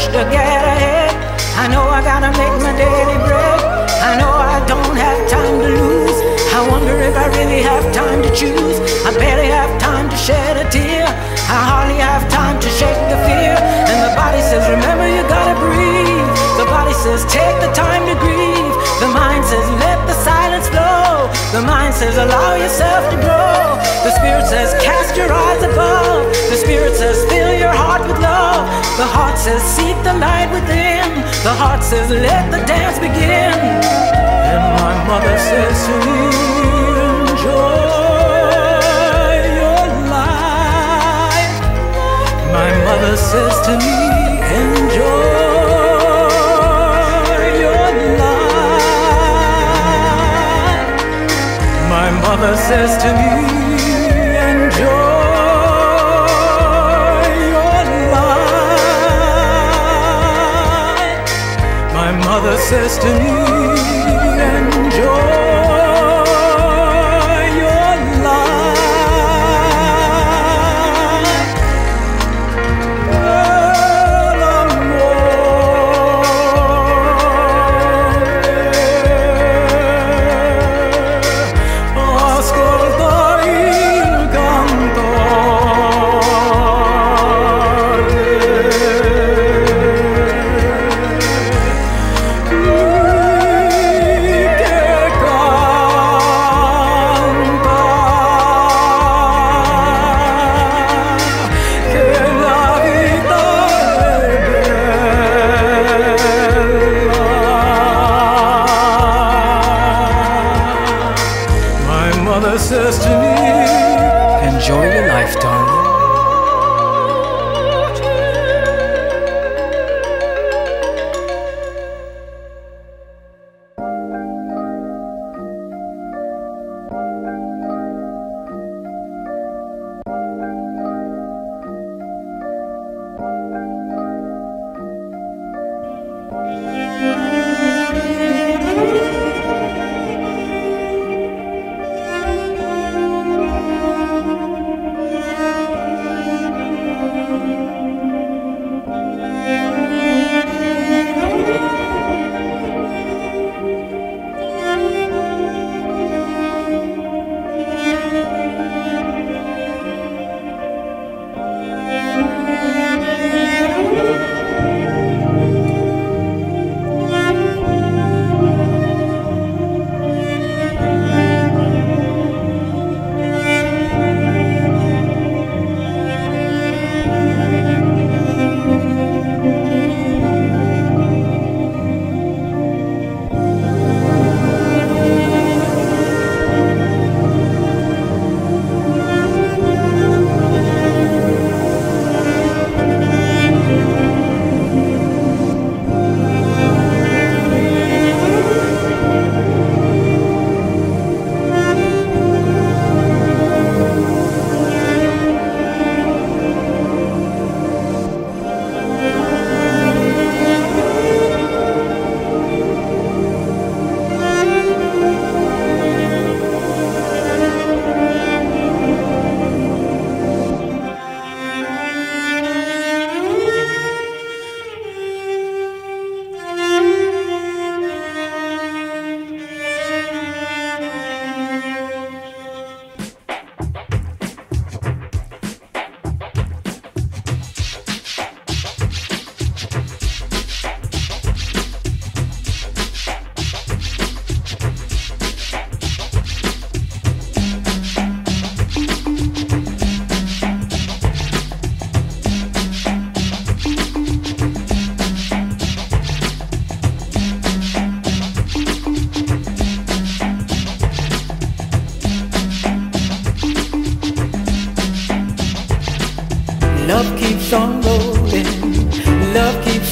push to get ahead. I know I gotta make my daily bread. I know I don't have time to lose. I wonder if I really have time to choose. I barely have time to shed a tear. I hardly have time to shake the fear. And the body says, remember you gotta breathe. The body says, take the time to grieve. The mind says, let the silence flow. The mind says, allow yourself to grow. The Spirit says, cast your eyes above. The Spirit says, fill your heart with love. The heart says, seek the light within. The heart says, let the dance begin. And my mother says to me, enjoy your life. My mother says to me, enjoy.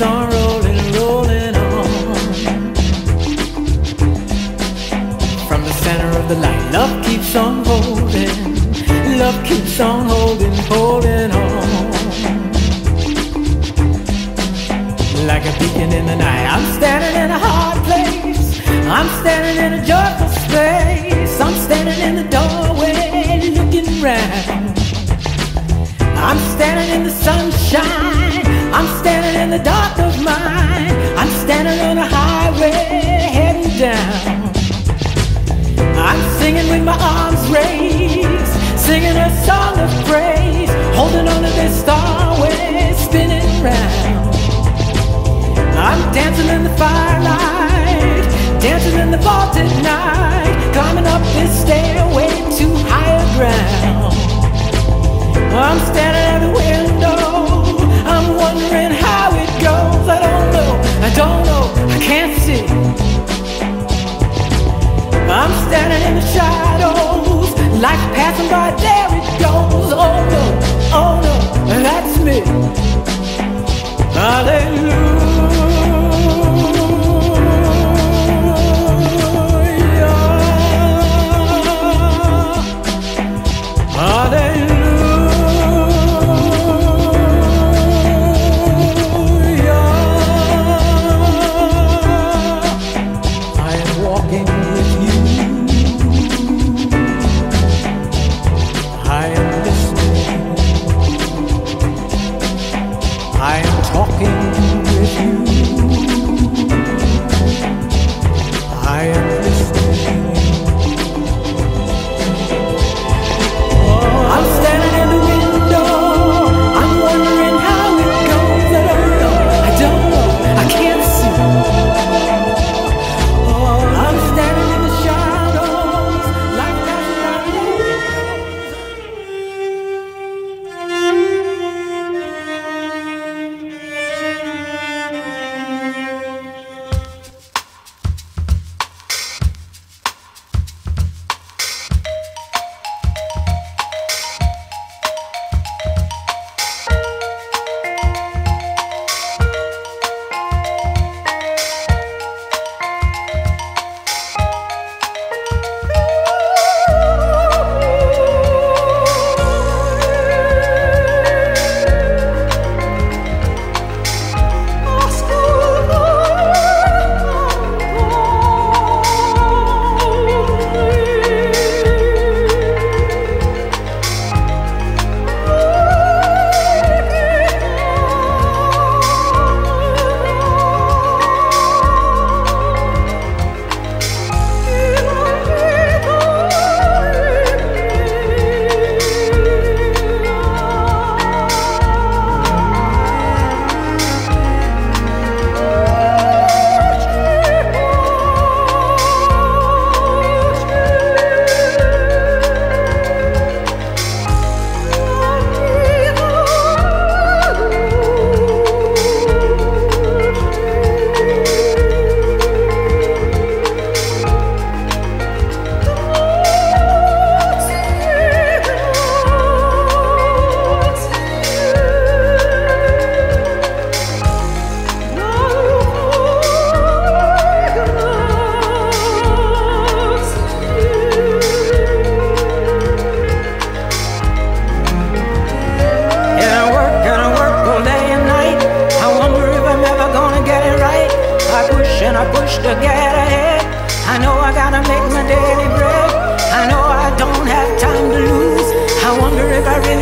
Rolling, rolling on. From the center of the light, love keeps on holding, love keeps on holding, holding on. Like a beacon in the night, I'm standing in a hard place. I'm standing in a joyful space. I'm standing in the doorway looking round. I'm standing in the sunshine. I'm standing in the dark of mine. I'm standing on a highway heading down. I'm singing with my arms raised, singing a song of praise, holding on to this starway spinning round. I'm dancing in the firelight, can't see. I'm standing in the shadows, life passing by, there it goes. Oh no, oh no, that's me.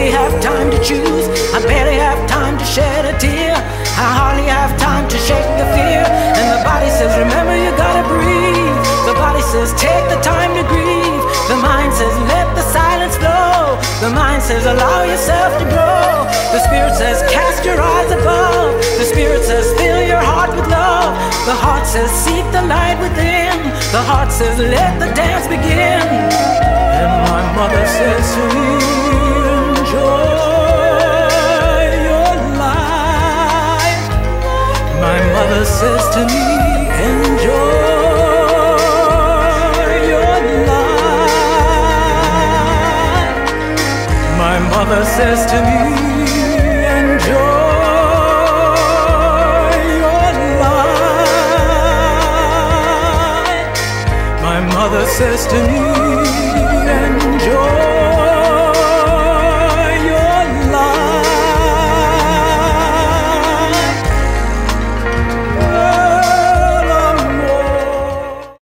Really have time to choose. I barely have time to shed a tear. I hardly have time to shake the fear. And the body says, remember you gotta breathe. The body says, take the time to grieve. The mind says, let the silence flow. The mind says, allow yourself to grow. The spirit says, cast your eyes above. The spirit says, fill your heart with love. The heart says, seek the light within. The heart says, let the dance begin. And my mother says to says to me, enjoy your life. My mother says to me, enjoy your life. My mother says to me,